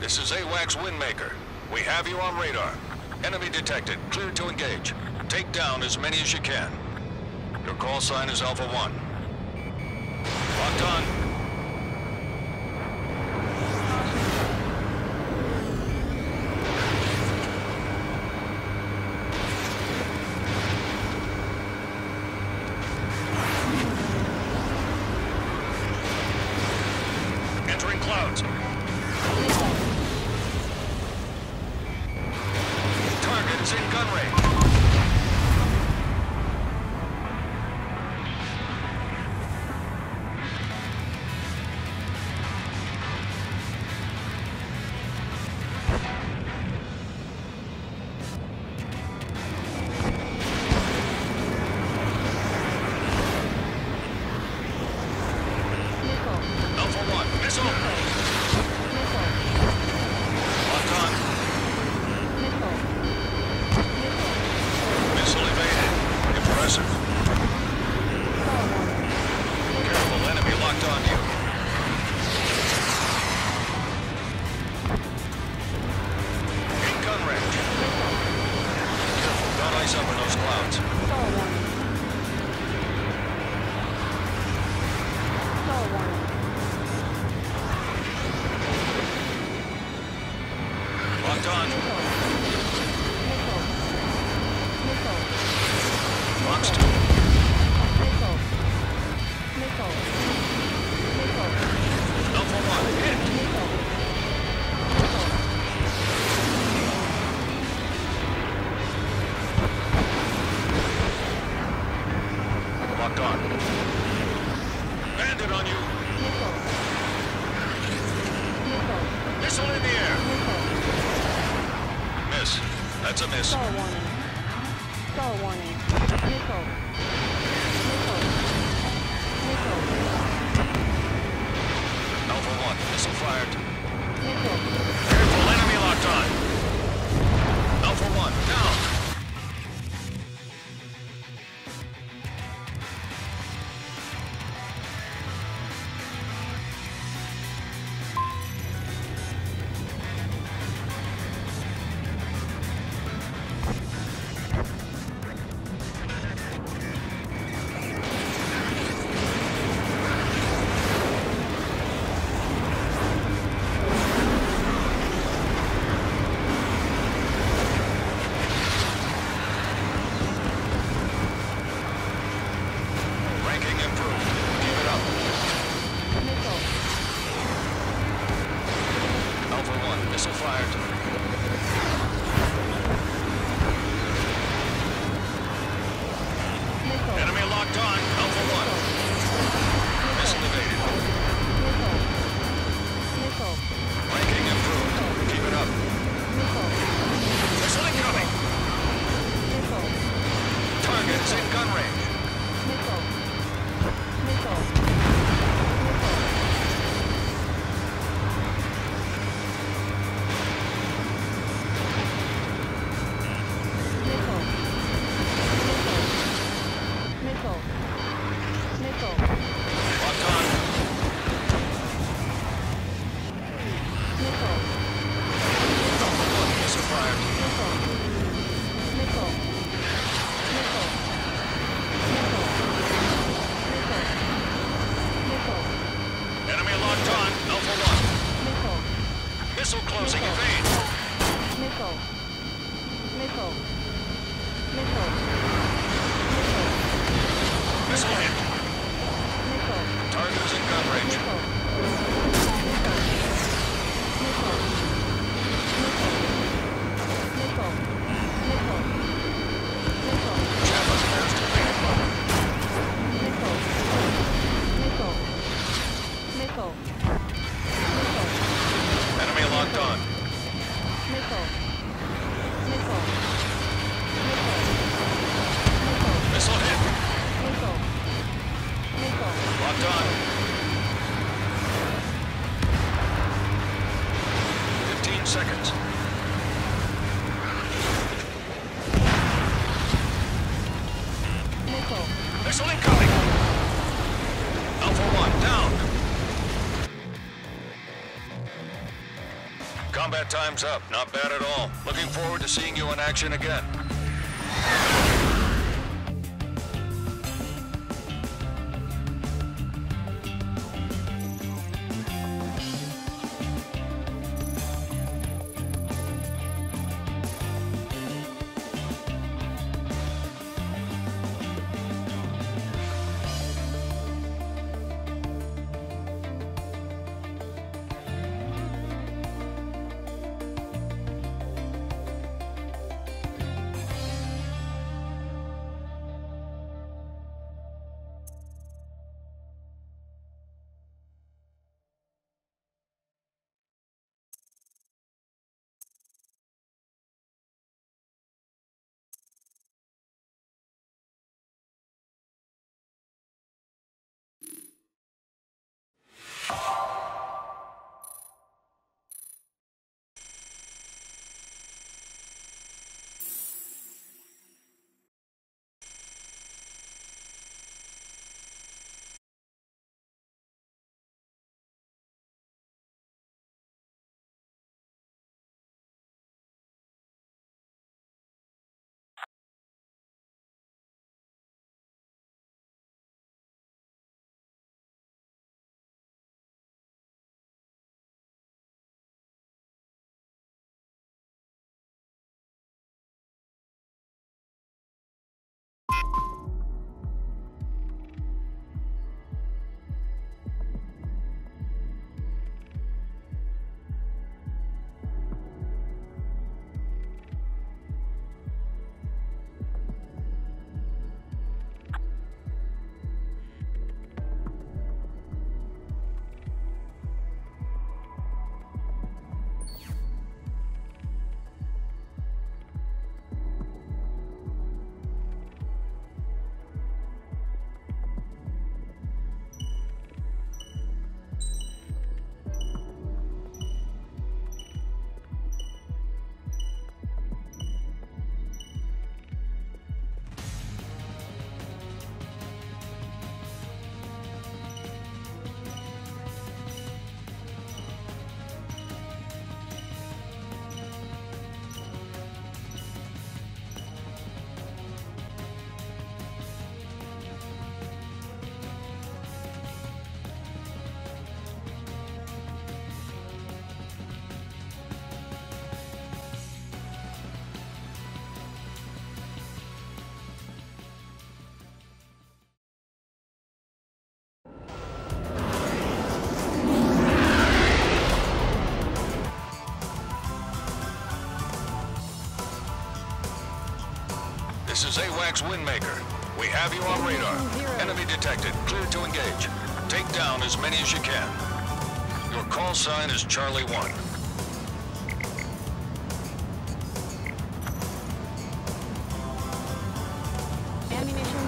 This is AWACS Windmaker. We have you on radar. Enemy detected. Clear to engage. Take down as many as you can. Your call sign is Alpha 1. Locked on. Entering clouds. eyes up in those clouds. Oh, wow. Time's up. Not bad at all. Looking forward to seeing you in action again. This is AWACS Windmaker. We have you on radar. Enemy detected. Clear to engage. Take down as many as you can. Your call sign is Charlie 1. Ammunition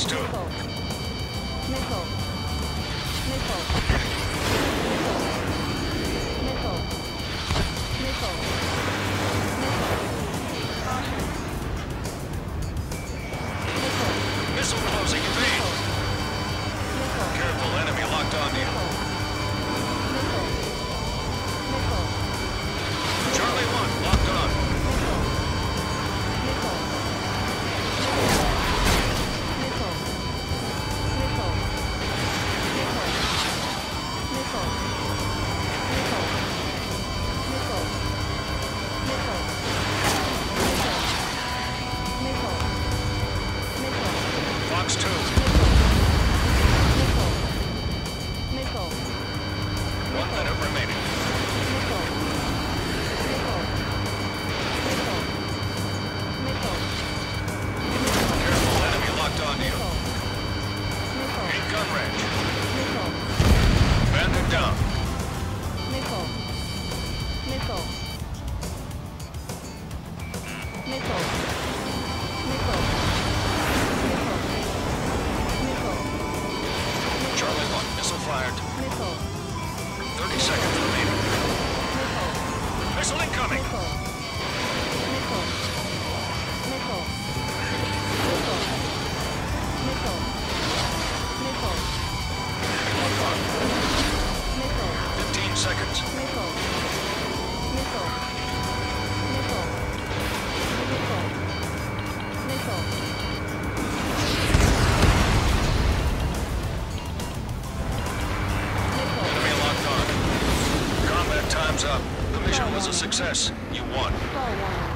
Fox 2. contact. Missile. 30 seconds remaining. Missile. Missile incoming. Missile. success, you won. Oh,